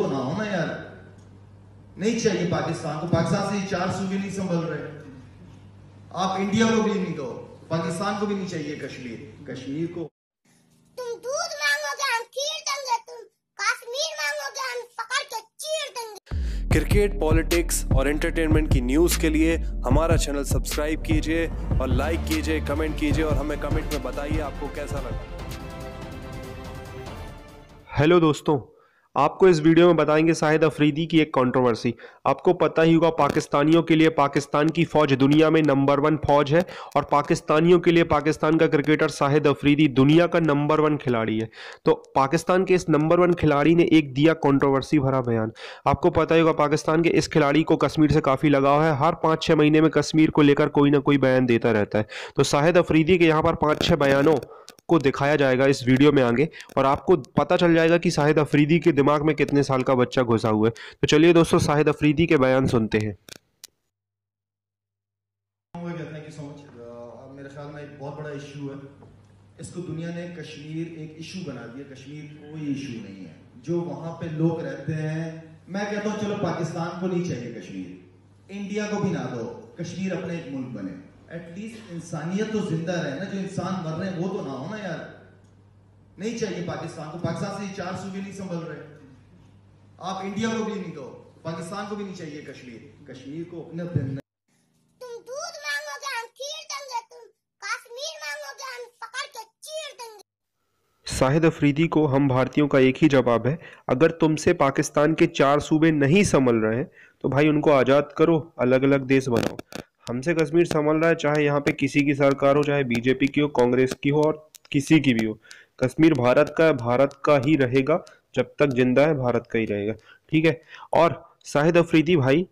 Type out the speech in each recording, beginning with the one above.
तो ना हो ना यार। नहीं चाहिए पाकिस्तान को। पाकिस्तान से ये चार सूबे नहीं संभल रहे। आप इंडिया को भी नहीं दो पाकिस्तान को भी नहीं चाहिए कश्मीर। कश्मीर को। तुम दूध मांगोगे हम खीर देंगे। तुम कश्मीर मांगोगे हम पकड़ के चीर देंगे। क्रिकेट पॉलिटिक्स और एंटरटेनमेंट की न्यूज़ के लिए हमारा चैनल सब्सक्राइब कीजिए और लाइक कीजिए कमेंट कीजिए और हमें कमेंट में बताइए आपको कैसा लगा। हेलो दोस्तों आपको इस वीडियो में बताएँगे शाहिद अफरीदी की एक कंट्रोवर्सी आपको पता ही होगा, पाकिस्तानियों के लिए पाकिस्तान की फौज दुनिया में नंबर वन फौज है और पाकिस्तानियों के लिए पाकिस्तान का क्रिकेटर शाहिद अफरीदी दुनिया का नंबर वन खिलाड़ी है। तो पाकिस्तान के इस नंबर वन खिलाड़ी ने एक दिया कॉन्ट्रोवर्सी भरा बयान। आपको पता ही होगा, पाकिस्तान के इस खिलाड़ी को कश्मीर से काफ़ी लगाव है। हर पाँच छः महीने में कश्मीर को लेकर कोई ना कोई बयान देता रहता है। तो शाहिद अफरीदी के यहाँ पर पाँच छः बयानों को दिखाया जाएगा इस वीडियो में आगे और आपको पता चल जाएगा कि शाहिद अफरीदी के दिमाग में कितने साल का बच्चा घुसा हुआ है। तो चलिए दोस्तों शाहिद अफरीदी के बयान सुनते हैं। है इसको दुनिया ने कश्मीर एक इशू बना दिया। कश्मीर कोई इशू नहीं है। जो वहाँ पे लोग रहते हैं, मैं कहता हूँ, चलो पाकिस्तान को नहीं चाहिए कश्मीर। इंडिया को भी ना दो। कश्मीर अपने एक मुल्क बने। एटलीस्ट इंसानियत तो ज़िंदा रहे ना जो इंसान मर रहे हैं वो तो ना हो ना यार। नहीं चाहिए पाकिस्तान को। पाकिस्तान से ये चार सूबे नहीं संभल रहे। आप इंडिया को भी नहीं दो पाकिस्तान को भी नहीं चाहिए कश्मीर। कश्मीर को अपने तुम दूध मांगोगे हम खीर देंगे तुम। कश्मीर मांगोगे हम पकड़ के चीर देंगे। शाहिद अफरीदी को हम भारतीयों का एक ही जवाब है अगर तुमसे पाकिस्तान के चार सूबे नहीं संभल रहे हैं तो भाई उनको आज़ाद करो अलग अलग देश बनाओ। हमसे कश्मीर संभल रहा है, चाहे यहाँ पे किसी की सरकार हो, चाहे बीजेपी की हो, कांग्रेस की हो और किसी की भी हो। कश्मीर भारत का है, भारत का ही रहेगा, जब तक ज़िंदा है, भारत का ही रहेगा। ठीक है? और शाहिद अफरीदी भाई,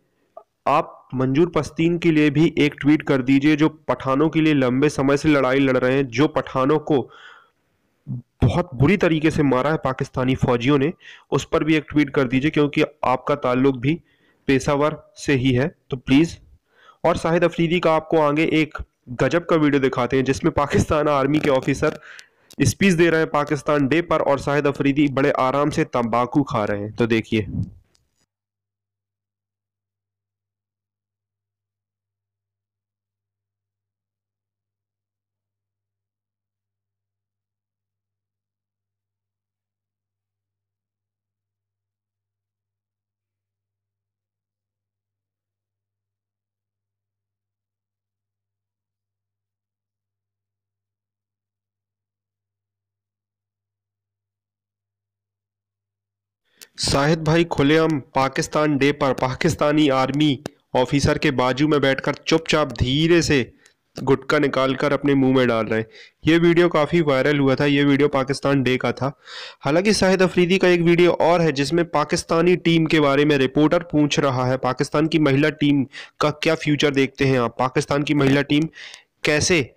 आप मंजूर पस्तीन के लिए भी एक ट्वीट कर दीजिए, जो पठानों के लिए लंबे समय से लड़ाई लड़ रहे हैं, जो पठानों को बहुत बुरी तरीके से मारा है पाकिस्तानी फौजियों ने। उस पर भी एक ट्वीट कर दीजिए, क्योंकि आपका ताल्लुक भी पेशावर से ही है। तो प्लीज़ और शाहिद अफरीदी का आपको आगे एक गजब का वीडियो दिखाते हैं, जिसमें पाकिस्तान आर्मी के ऑफिसर स्पीच दे रहे हैं पाकिस्तान डे पर और शाहिद अफरीदी बड़े आराम से तंबाकू खा रहे हैं। तो देखिए। शाहिद भाई खुलेआम पाकिस्तान डे पर पाकिस्तानी आर्मी ऑफिसर के बाजू में बैठकर चुपचाप धीरे से गुटका निकालकर अपने मुँह में डाल रहे हैं। ये वीडियो काफ़ी वायरल हुआ था, ये वीडियो पाकिस्तान डे का था। हालाँकि शाहिद अफरीदी का एक वीडियो और है, जिसमें पाकिस्तानी टीम के बारे में रिपोर्टर पूछ रहा है, पाकिस्तान की महिला टीम का क्या फ्यूचर देखते हैं आप? पाकिस्तान की महिला टीम कैसे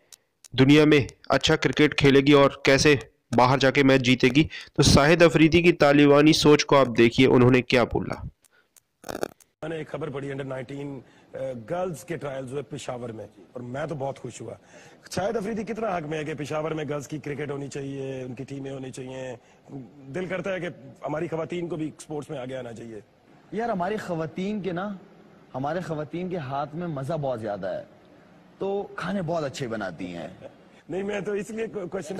दुनिया में अच्छा क्रिकेट खेलेगी और कैसे बाहर जाके मैच जीतेगी। तो शाहिद अफरीदी की तालिबानी सोच को आप देखिए उन्होंने क्या बोला? मैंने एक खबर पढ़ी अंडर 19 गर्ल्स के ट्रायल्स हुए पिशावर में और मैं तो बहुत खुश हुआ। शायद अफरीदी कितना हक में है कि पिशावर में गर्ल्स की क्रिकेट होनी चाहिए उनकी टीमें होनी चाहिए। दिल करता है कि हमारी खातन को भी स्पोर्ट्स में आगे आना चाहिए। यार हमारी खातन के ना हमारे खवतान के हाथ में मज़ा बहुत ज़्यादा है। तो खाने बहुत अच्छे बनाती हैं। नहीं मैं तो इसलिए क्वेश्चन.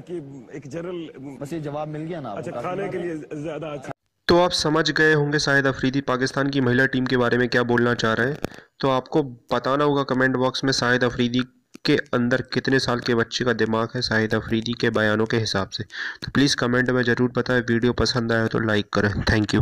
कि एक जनरल बस ये जवाब मिल गया ना अच्छा खाने के लिए ज़्यादा अच्छा। तो आप समझ गए होंगे शायद अफरीदी पाकिस्तान की महिला टीम के बारे में क्या बोलना चाह रहे हैं। तो आपको बताना होगा कमेंट बॉक्स में शाहिद अफरीदी के अंदर कितने साल के बच्चे का दिमाग है शाहिद अफरीदी के बयानों के हिसाब से। तो प्लीज़ कमेंट में ज़रूर बताएँ वीडियो पसंद आया तो लाइक करें। Thank you